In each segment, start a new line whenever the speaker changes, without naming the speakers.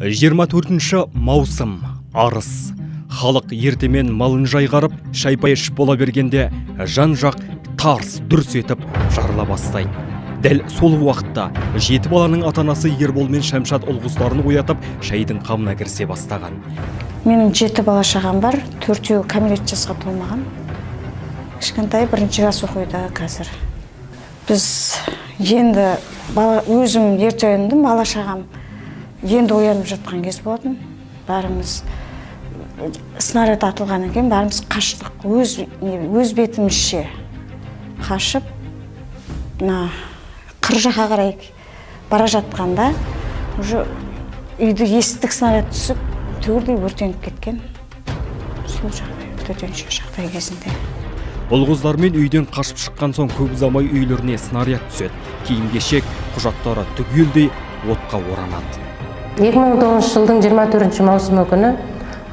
24 маусым арыс. Халық ертемен малын жайғарып шайпай ішіп бола бергенде жан жақ тарс дүрс етіп жарыла бастайды. Дәл сол уақытта жеті баланың ата анасы ербол мен шәмшат ұл оятып шайдың қамына кірісе бастаған.
Менің жеті бала шағам бар төртеуі кәмелет жасқа толмаған. Кішкентай бірінші класс оқиды қазір. Біз енді бала өзім ерте ояндым бала шағам. Енді оянып жатқан кез болатын. Бәріміз снаряд атылғаннан кейін бәріміз қаштық. Өз өз бетімізше қашып мына қыр жаққа қарай бара жатқанда уже үйді есіктік снаряд түсіп түгелдей өртеніп кеткен. Сол жағдай төтенше жағдай кезінде.
Ұл қыздармен үйден қашып шыққан соң көп ұзамай үйлеріне снаряд түседі. Киім кешек құжаттары түгелдей отқа оранады.
2009 жылдың 24 маусымы күні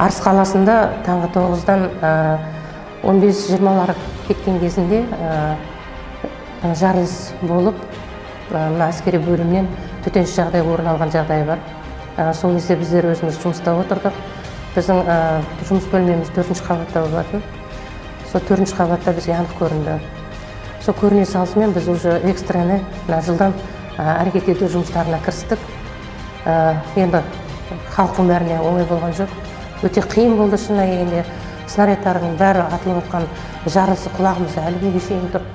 арыс қаласында таңғы 9-дан 15-20-лар кеткен кезінде жарылыс болып мына әскери бөлімнен төтенше жағдай орын алған жағдай бар. Сол кезде біздер өзіміз жұмыста отырдық. Біздің жұмыс бөлмеміз төртінші қабатта болатын. Сол төртінші қабатта бізге анық көрінді. Сол көріне салысымен біз уже экстрені мына әрекет ету жұмыстарына кірістік. Енді халықтың бәріне оңай болған жоқ. Өте қиын болды шынына келгенде снарядтардың бәрі атылып жатқан жарылысы құлағымызда әлі күнге шейін тұр.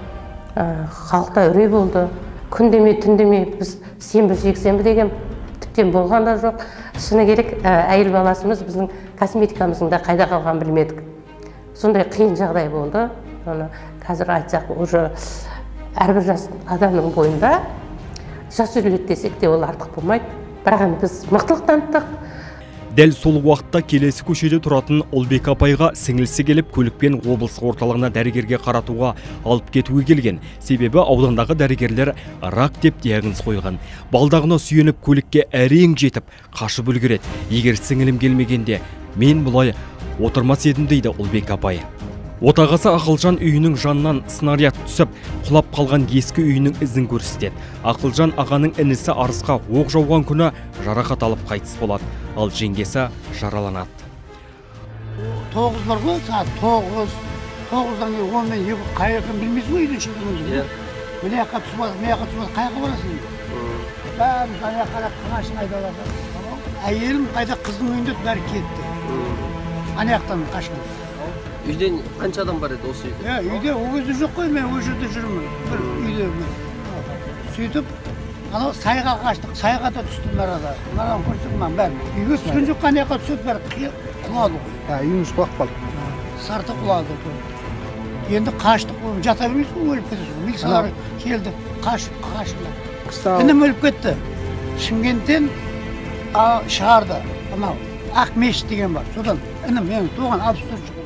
Ә, халықта үрей болды. Күн демей түн демей біз сенбі жексенбі деген тіптен болған да жоқ. Шыны керек ә, әйел баласымыз біздің косметикамыздың да қайда қалғанын білмедік. Сондай қиын жағдай болды. Оны қазір айтсақ уже әрбір жас адамның бойында жас үйреледі десек те ол артық болмайды. Бірақ біз мықтылық таныттық.
Дәл сол уақытта келесі көшеде тұратын ұлбек апайға сіңілісі келіп көлікпен облыс орталығына дәрігерге қаратуға алып кетуге келген. Себебі аудандағы дәрігерлер рак деп диагноз қойған. Балдағына сүйеніп көлікке әрең жетіп қашып үлгереді. Егер сіңілім келмегенде мен бұлай отырмас едім дейді ұлбек апай. Отағасы ақылжан үйінің жанынан снаряд түсіп құлап қалған ескі үйінің ізін көрсетеді. Ақылжан ағаның інісі арысқа оқ жауған күні жарақат алып қайтыс болады. Ал жеңгесі жараланады.
Тоғыз бар ғой сағат тоғыз. Тоғыздан кейін он мен екі қай жаққа білмейсің ғой үйден шыққаныңды иә. Мына жаққа түсіп алып мына жаққа түсіп алып қай жаққа барасың? Бәріміз ана жаққа қарап қанашын айдалады әйелім қайда қыздың үйінде бәрі кетті. Ана жақтан қашқан.
Үйден қанша адам бар еді осы үйде?
Иә үйде ол кезде жоқ қой мен ол жерде жүрмін. бір үйде сөйтіп анау сайға қаштық сайға да түстім арада. Мынаған көрсек мынаның бәрі. Үйге түскен жоқ ана жаққа түсіп бәрі құлады ғой.
Үйіңіз құлап қалды.
Сарты құлады енді қаштық ол жата бермейсің ғой өліп кетесің ғой. Милициялар келді қашып қашып інім өліп кетті. Шымкенттен а, шығарды. Анау ақмешіт деген бар. Содан інім менің туған алпыс төртінші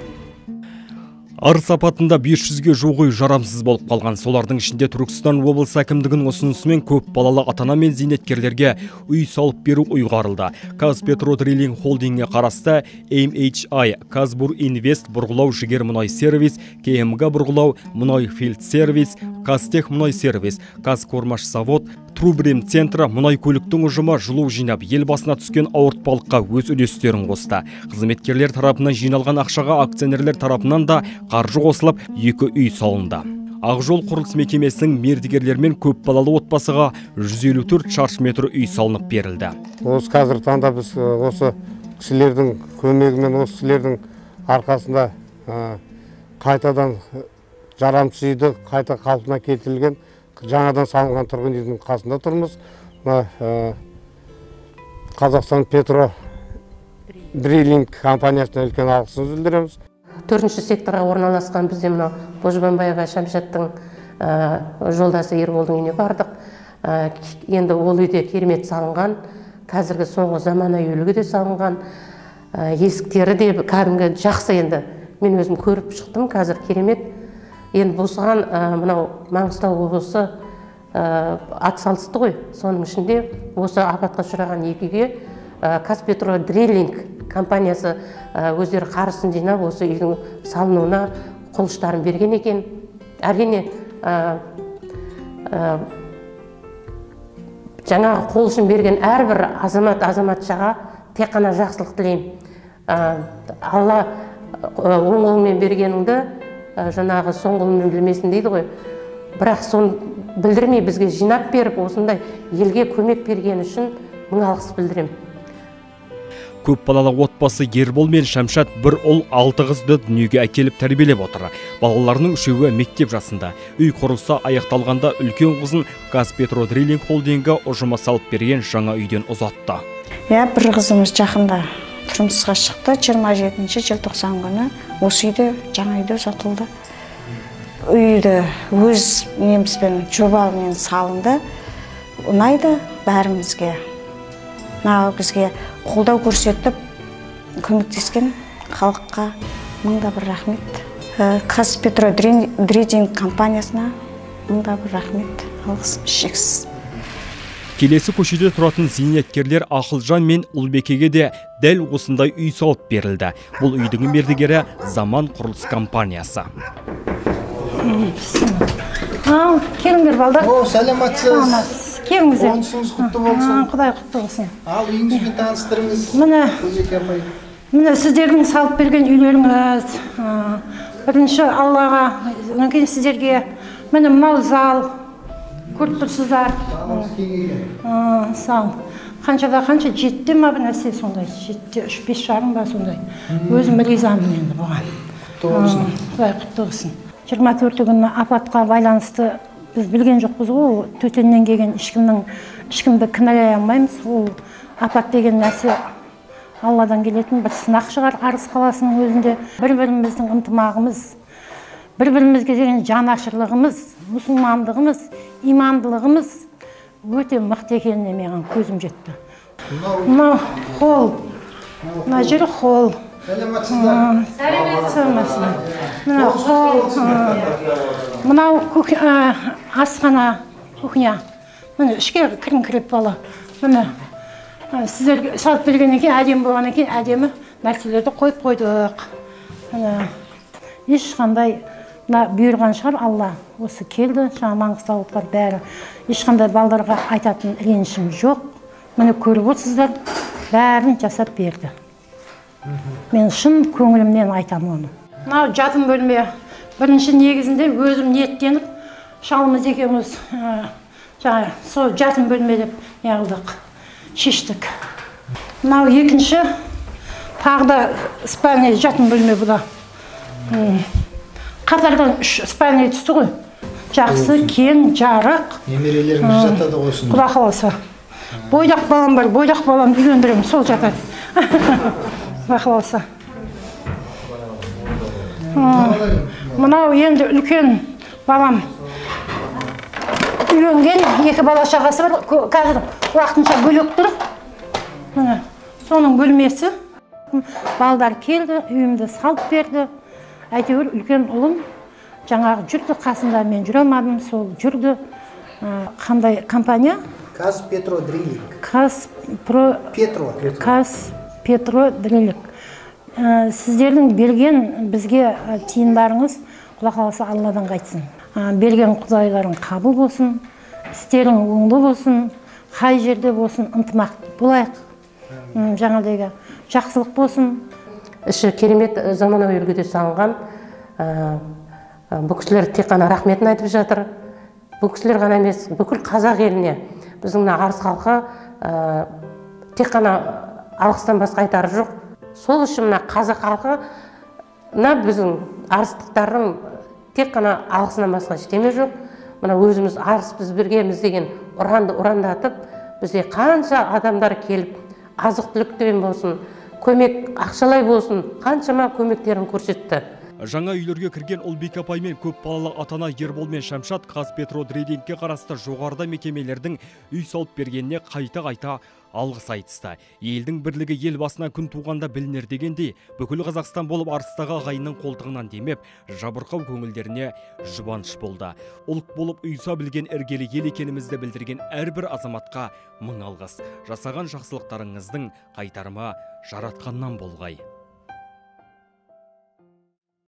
арыс апатында 500-ге жуық үй жарамсыз болып қалған. Солардың ішінде түркістан облысы әкімдігінің ұсынысымен көп балалы ата-ана мен зейнеткерлерге үй салып беру ұйғарылды. Қазпетродриллинг холдингіне қарасты MHI казбур инвест бұрғылау жігер мұнай сервис кмг бұрғылау мұнай филд сервис қазтех мұнай сервис казкормаш завод трубрем центрі мұнай көліктің ұжымы жылу жинап ел басына түскен ауыртпалыққа өз үлестерін қосты. Қызметкерлер тарапынан жиналған ақшаға акционерлер тарапынан да қаржы қосылып екі үй салынды. Ақжол құрылыс мекемесінің мердігерлермен көп балалы отбасыға 154 шаршы метр үй салынып берілді.
Осы қазіргі таңда біз осы кісілердің көмегімен осы кісілердің арқасында қайтадан жарамсыз қайта қалпына келтірілген жаңадан салынған тұрғын үйдің қасында тұрмыз. Мына э, қазақстан петро дриллинг компаниясына үлкен алғысымызды білдіреміз.
Төртінші секторға орналасқан бізде мынау божбанбаева шәмшаттың ә, жолдасы ерболдың үйіне бардық. Ә, енді ол үйде керемет салынған қазіргі соңғы заманауи үлгіде салынған. Ә, есіктері де кәдімгі жақсы енді. Мен өзім көріп шықтым қазір керемет енді осыған ә, мынау маңғыстау облысы ә, атсалысты ғой. Соның ішінде осы апатқа ұшыраған екі үйге ә, қазпетро дриллинг компаниясы өздері қаржысын жинап осы үйдің салынуына қол ұштарын берген екен. Әрине ә, ә, жаңағы қол ұшын берген әрбір азамат азаматшаға тек қана жақсылық тілеймін. Алла оң қолмен бергеніңді жаңағы соң қолмен білмесін дейді ғой. Бірақ соны білдірмей бізге жинап беріп осындай елге көмек бергені үшін мың алғыс білдіремін
көп балалы отбасы ербол мен шәмшат бір ұл алты қызды дүниеге әкеліп тәрбиелеп отыр. Балаларының үшеуі мектеп жасында. Үй құрылысы аяқталғанда үлкен қызын қазпетродриллинг холдингі ұжымы салып берген жаңа үйден ұзатты.
Иә бір қызымыз жақында. Тұрмысқа шықты 27 желтоқсан күні. Осы үйде жаңа үйде ұзатылды. Үйді өз немізбен жобамен салынды. Ұнайды бәрімізге. Мынау бізге қолдау көрсетіп көмектескен халыққа мың да бір рахмет. Ә, қазпетродридинг компаниясына мың да бір рахмет. Алғысым шексіз.
Келесі көшеде тұратын зейнеткерлер ақылжан мен ұлбекеге де дәл осындай үй салып берілді. Бұл үйдің мердігері заман құрылыс компаниясы.
Ал келіңдер балдар.
О сәлеметсіз
келіңіздер.
Қонысыңыз құтты болсын.
құдай құтты болсын.
Ал үйіңізбен таныстырыңыз.
Міне міне сіздердің салып берген үйлеріңіз бірінші аллаға одан кейін сіздерге міне мынау зал көріп тұрсыздар зал қаншада қанша жетіде ма нәрсе сондай? Жетіде үш бес жарым ба сондай? Өзім ризамын енді бұған.
Болсын.
А, құдай құтты болсын. жиырма төрті күні апатқа байланысты біз білген жоқпыз ғой ол төтеннен келген ешкімнің ешкімді кінәлай алмаймыз. Ол апат деген нәрсе алладан келетін бір сынақ шығар арыс қаласының өзінде. Бір біріміздің ынтымағымыз бір бірімізге деген жанашырлығымыз мұсылмандығымыз имандылығымыз өте мықты екеніне маған көзім жетті. Мынау холл мына жері сәлеметсіз мына ы, мынау асхана кухня. Міне ішке кірін кіреді бала. Міне сіздерге салып бергеннен кейін әдемі болғаннан кейін әдемі нәрселерді қойып қойдық. Ешқандай мына бұйырған шығар алла. Осы келді жаңағы маңғыстаулықтар бәрі. Ешқандай балдарға айтатын ренішім жоқ. Міне көріп отырсыздар бәрін жасап берді. Мен шын көңілімнен айтамын оны. Мынау жатын бөлме бірінші негізінде өзім ниеттеніп шалымыз екеуміз ә, жаңағы сол жатын бөлме деп неғылдық шештік. Мынау екінші тағы да спальный жатын бөлме бұл да М. қатардан үш спальный түсті ғой. Жақсы кең жарық.
Немерелеріңіз жатады ғой осында
құда қаласа бойдақ балам бар бойдақ баламды үйлендіремін сол жатады. Құда қаласа мынау енді үлкен балам. Үйленген екі бала шағасы бар. Қазір уақытынша бөлек тұр. Міне соның бөлмесі. Балдар келді үйімді салып берді. Әйтеуір үлкен ұлым жаңағы жүрді қасында мен жүре алмадым сол жүрді. Ә, қандай компания?
Қазпетродрилинг
қазпро
петро
қазпетродрилик Ә, сіздердің берген бізге ә, тиындарыңыз құда қаласа алладан қайтсын. Ә, берген құдайларың қабыл болсын істерің оңды болсын қай жерде болсын ынтымақ болайық. Жаңағыдегі жақсылық болсын.
Іші керемет заманауи үлгіде салынған бұл кісілер тек қана рахметін айтып жатыр. Бұл кісілер ғана емес бүкіл қазақ еліне біздің мына арыс халқы тек қана алғыстан басқа айтары жоқ. Сол үшін мына қазақ халқы мына біздің арыстықтардың тек қана алғысынан басқа ештеме жоқ. Мына өзіміз арыс біз біргеміз деген ұранды ұрандатып бізде қанша адамдар келіп азық түлікпен болсын көмек ақшалай болсын. Қаншама көмектерін көрсетті.
Жаңа үйлерге кірген ұлбек апай мен көпбалалы ата ана ербол мен шәмшат қазпетродрейдингке қарасты жоғарыда мекемелердің үй салып бергеніне қайта қайта алғыс айтысты. Елдің бірлігі ел басына күн туғанда білінер дегендей бүкіл қазақстан болып арыстағы ағайынның қолтығынан демеп жабырқау көңілдеріне жұбаныш болды. Ұлт болып ұйыса білген іргелі ел екенімізді білдірген әрбір азаматқа мың алғыс. Жасаған жақсылықтарыңыздың қайтарымы жаратқаннан болғай.